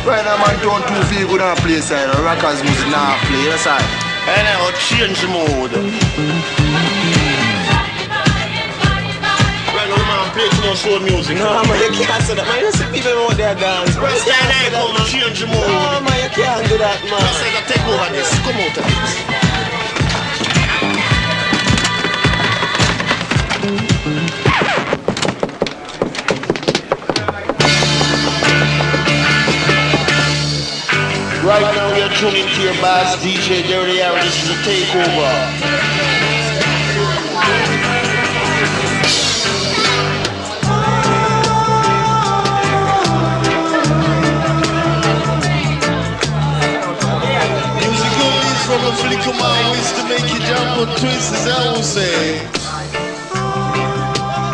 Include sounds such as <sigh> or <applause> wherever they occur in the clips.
Right now, man, don't too feel good on play side. Rockers music now play, that's all. And I will change the mood. Right now, man, play too much soul music. No, man, you can't say that, man. You see people out there dance. Right, stand there, come and change the mood. No, man, you can't do that, man. Just like I take over this. Come out of this. Right now we are tuning to your boss DJ Dirty Harry. This is a takeover. Musical is from a flicker man ways to make you jump and twist, as I will say.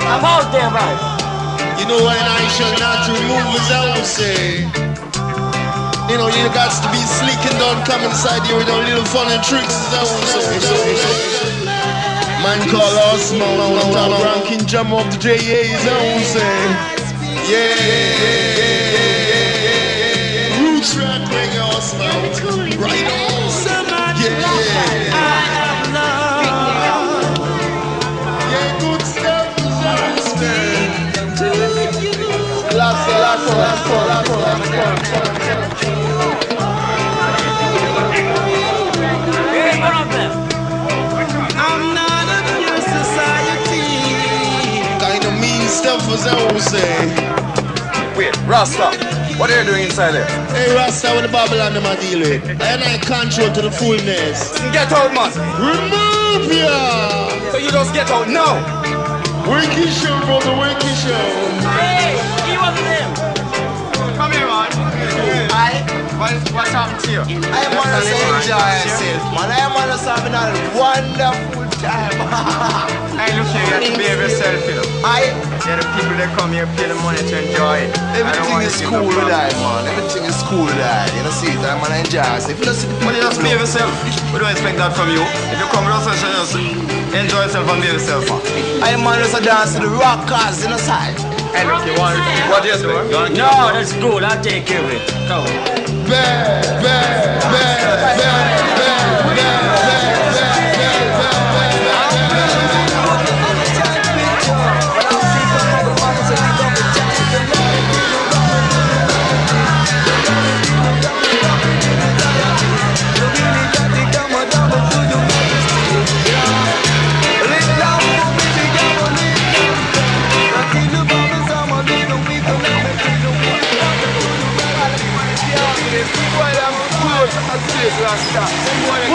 I'm out there, man. You know why I shall not remove, as I will say. You know, you got to be slick and don't come inside here with a little fun and tricks, as I will say. Man call us man, top ranking jump up the JA, I will say. Yeah. Roots rock reggae us man. Right on. Stuff, as I will say. Wait, Rasta, what are you doing inside there? Hey, Rasta, with the Babylon, them I deal with. And I control to the fullness. Get out, man. Remove ya! So you just get out now. Wakey show, brother, wakey show. Hey, he wasn't him. What, what's happened to you? I want to enjoy yourself, man. I want to having a wonderful time. Hey, <laughs> look here, you have to behave yourself, you know. I, Yeah, the people that come here pay the money to enjoy it. Everything is cool with that, man. Everything is cool with that. You know, see it, I'm gonna enjoy yourself. If you don't see the But you just people, behave yourself. We don't expect that from you. If you come with us, just enjoy yourself and behave yourself, man. I man just a dance to the rockers, you know, side. Hey, look, you want what do you want No, that's good. I'll take care of it. Come on. Bad, bad, bad, bad, Rasta.